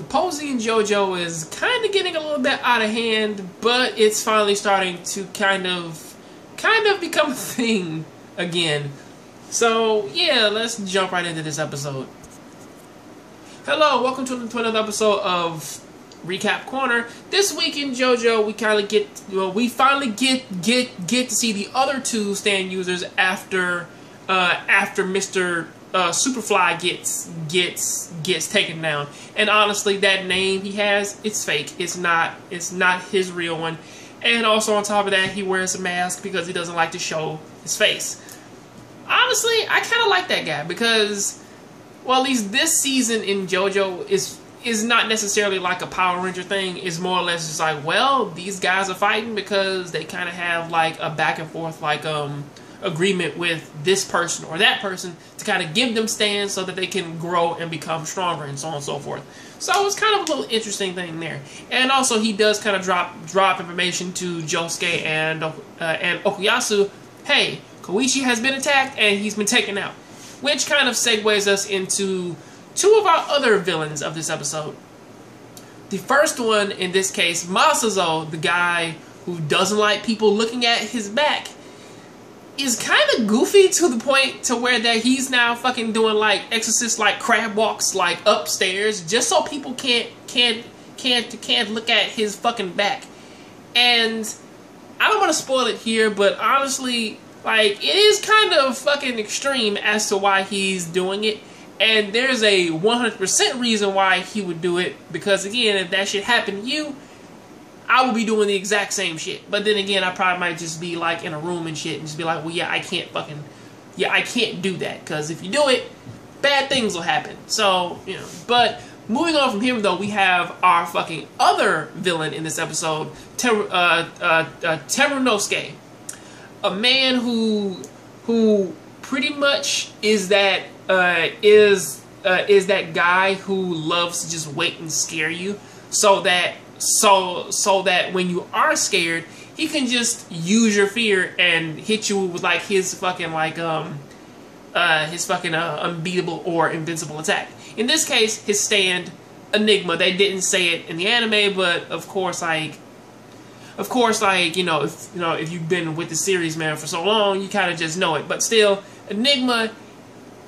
the posing and JoJo is kind of getting a little bit out of hand, but it's finally starting to kind of, kind of become a thing again. So yeah, let's jump right into this episode. Hello, welcome to, to another episode of Recap Corner. This week in JoJo, we kind of get, well, we finally get get get to see the other two stand users after uh, after Mister uh, Superfly gets gets gets taken down. And honestly, that name he has, it's fake. It's not it's not his real one. And also on top of that, he wears a mask because he doesn't like to show his face. Honestly, I kind of like that guy because, well, at least this season in JoJo is is not necessarily like a Power Ranger thing. It's more or less just like, well, these guys are fighting because they kind of have like a back and forth like um agreement with this person or that person to kind of give them stands so that they can grow and become stronger and so on and so forth. So it's kind of a little interesting thing there. And also he does kind of drop drop information to Josuke and uh, and Okuyasu, hey, Koichi has been attacked and he's been taken out. Which kind of segues us into two of our other villains of this episode. The first one, in this case, Masazo, the guy who doesn't like people looking at his back, is kind of goofy to the point to where that he's now fucking doing like exorcist like crab walks like upstairs just so people can't can't can't can't look at his fucking back. And I don't want to spoil it here, but honestly, like it is kind of fucking extreme as to why he's doing it. And there's a 100% reason why he would do it because again, if that shit happened to you, I would be doing the exact same shit. But then again, I probably might just be like in a room and shit and just be like, well, yeah, I can't fucking, yeah, I can't do that. Because if you do it, bad things will happen. So, you know, but moving on from him though, we have our fucking other villain in this episode, Ter- uh, uh, uh, Terunosuke. A man who, who pretty much is that, uh, is, uh, is that guy who loves to just wait and scare you so that so so that when you are scared, he can just use your fear and hit you with like his fucking like um uh his fucking uh, unbeatable or invincible attack. In this case, his stand Enigma. They didn't say it in the anime, but of course, like of course, like you know, if you know if you've been with the series man for so long, you kind of just know it. But still, Enigma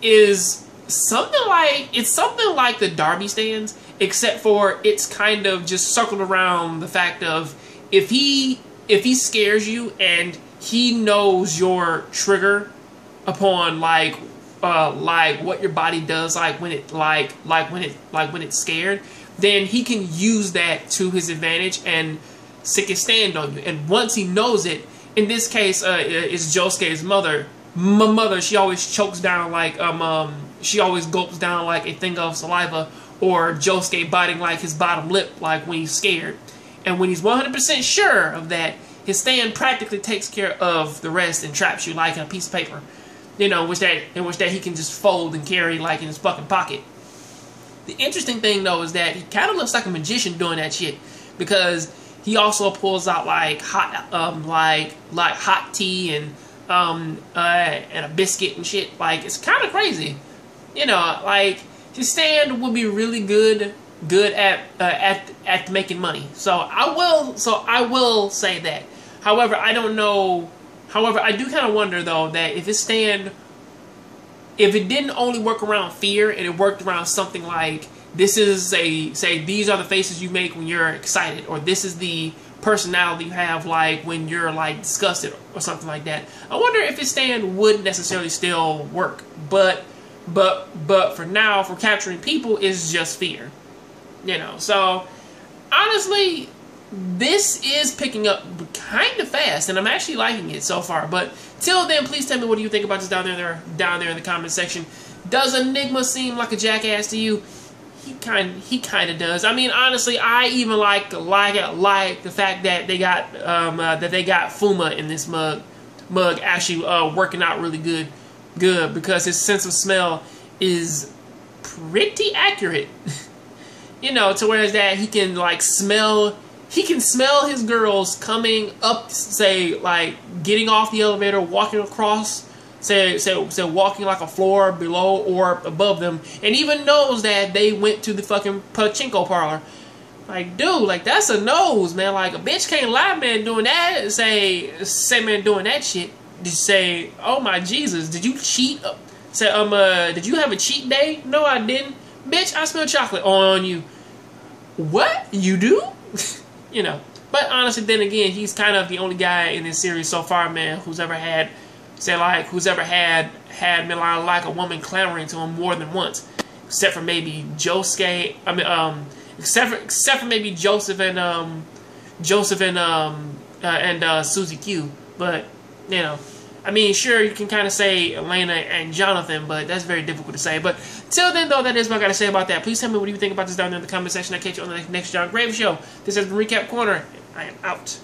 is something like it's something like the D'Arby stands, except for it's kind of just circled around the fact of if he if he scares you and he knows your trigger upon like uh like what your body does like when it like like when it like when it's scared then he can use that to his advantage and sick his stand on you. And once he knows it in this case uh is Josuke's mother my mother she always chokes down like um um she always gulps down like a thing of saliva or Josuke biting like his bottom lip like when he's scared. And when he's 100% sure of that, his stand practically takes care of the rest and traps you like in a piece of paper. You know, which that in which that he can just fold and carry like in his fucking pocket. The interesting thing though is that he kind of looks like a magician doing that shit because he also pulls out like hot um like like hot tea and um uh and a biscuit and shit. Like it's kind of crazy you know, like his stand would be really good, good at uh, at at making money. So I will, so I will say that. However, I don't know. However, I do kind of wonder though that if his stand, if it didn't only work around fear and it worked around something like this is a say these are the faces you make when you're excited, or this is the personality you have like when you're like disgusted or something like that. I wonder if his stand would necessarily still work, but but but for now, for capturing people is just fear. You know, so honestly, this is picking up kind of fast, and I'm actually liking it so far. But till then, please tell me what do you think about this down there, down there in the comment section. Does Enigma seem like a jackass to you? He kind he kind of does. I mean, honestly, I even like like like the fact that they got um, uh, that they got Fuma in this mug mug actually uh, working out really good good because his sense of smell is pretty accurate. you know, to whereas that he can like smell he can smell his girls coming up say like getting off the elevator, walking across say say say walking like a floor below or above them, and even knows that they went to the fucking pachinko parlor. Like, dude, like that's a nose, man. Like a bitch can't lie, man, doing that. Say, say, man, doing that shit. Did you say, oh my Jesus, did you cheat? Say, um, uh, did you have a cheat day? No, I didn't. Bitch, I smell chocolate on you. What? You do? you know. But honestly, then again, he's kind of the only guy in this series so far, man, who's ever had, say, like, who's ever had had Milan like a woman clamoring to him more than once, except for maybe Josuke. I mean, um, except for except for maybe Joseph and um, Joseph and um, uh, and uh, Susie Q. But you know, I mean, sure, you can kind of say Elena and Jonathan, but that's very difficult to say. But till then, though, that is what I got to say about that. Please tell me what you think about this down there in the comment section. I'll catch you on the next Jon Graves show. This has been Recap Corner. I am out.